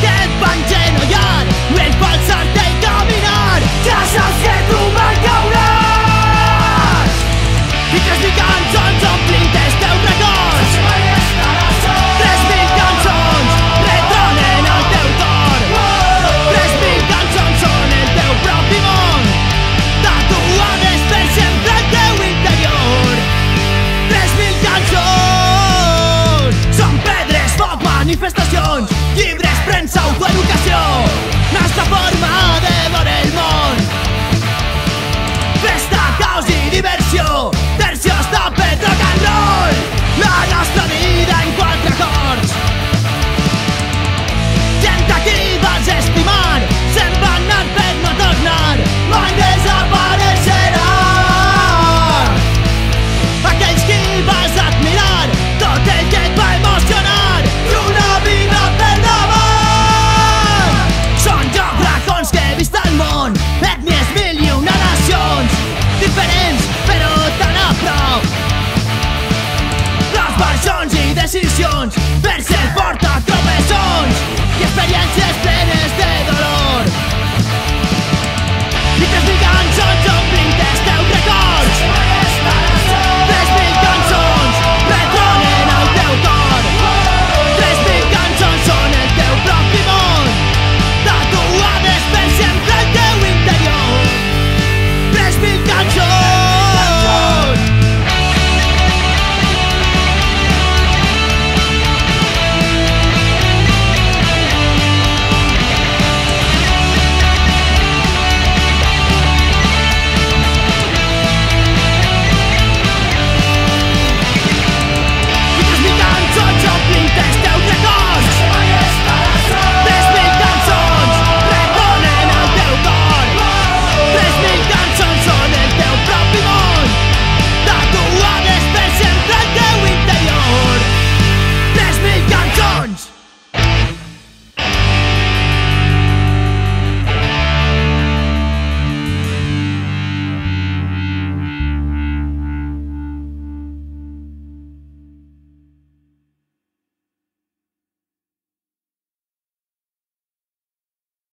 que et van genollar, menys pel caminar, decisions, vers el porta tropessons i experiències plenes